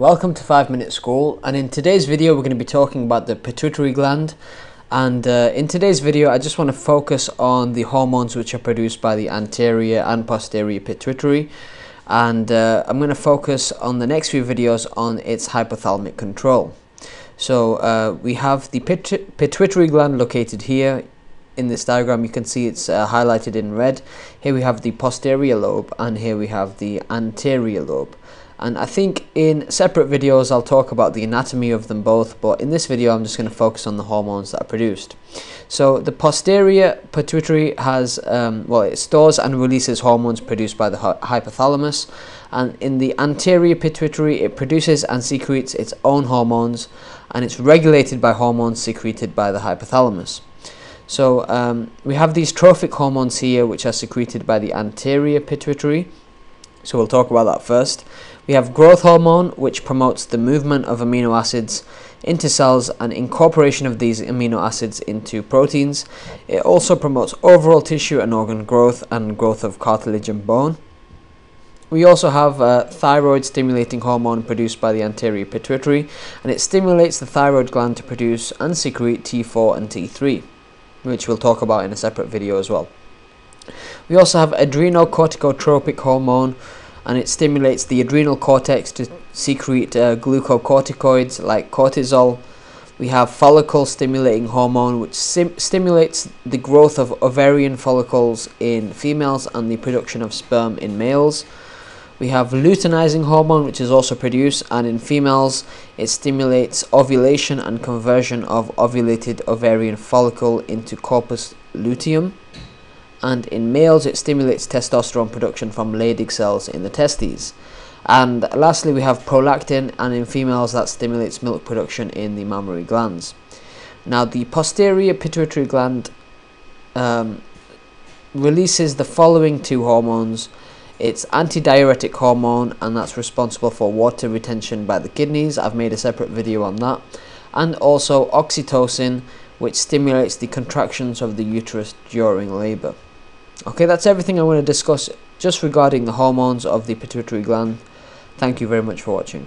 Welcome to 5 Minute School and in today's video we're going to be talking about the pituitary gland and uh, in today's video I just want to focus on the hormones which are produced by the anterior and posterior pituitary and uh, I'm going to focus on the next few videos on its hypothalamic control. So uh, we have the pit pituitary gland located here in this diagram you can see it's uh, highlighted in red. Here we have the posterior lobe and here we have the anterior lobe and I think in separate videos I'll talk about the anatomy of them both but in this video I'm just going to focus on the hormones that are produced. So the posterior pituitary has, um, well it stores and releases hormones produced by the hypothalamus and in the anterior pituitary it produces and secretes its own hormones and it's regulated by hormones secreted by the hypothalamus. So um, we have these trophic hormones here which are secreted by the anterior pituitary so we'll talk about that first. We have growth hormone, which promotes the movement of amino acids into cells and incorporation of these amino acids into proteins. It also promotes overall tissue and organ growth and growth of cartilage and bone. We also have a thyroid stimulating hormone produced by the anterior pituitary and it stimulates the thyroid gland to produce and secrete T4 and T3, which we'll talk about in a separate video as well. We also have adrenocorticotropic hormone and it stimulates the adrenal cortex to secrete uh, glucocorticoids like cortisol. We have follicle stimulating hormone which stimulates the growth of ovarian follicles in females and the production of sperm in males. We have luteinizing hormone which is also produced and in females it stimulates ovulation and conversion of ovulated ovarian follicle into corpus luteum and in males it stimulates testosterone production from Leydig cells in the testes. And lastly we have prolactin and in females that stimulates milk production in the mammary glands. Now the posterior pituitary gland um, releases the following two hormones. It's antidiuretic hormone and that's responsible for water retention by the kidneys. I've made a separate video on that. And also oxytocin which stimulates the contractions of the uterus during labour. Okay, that's everything I want to discuss just regarding the hormones of the pituitary gland. Thank you very much for watching.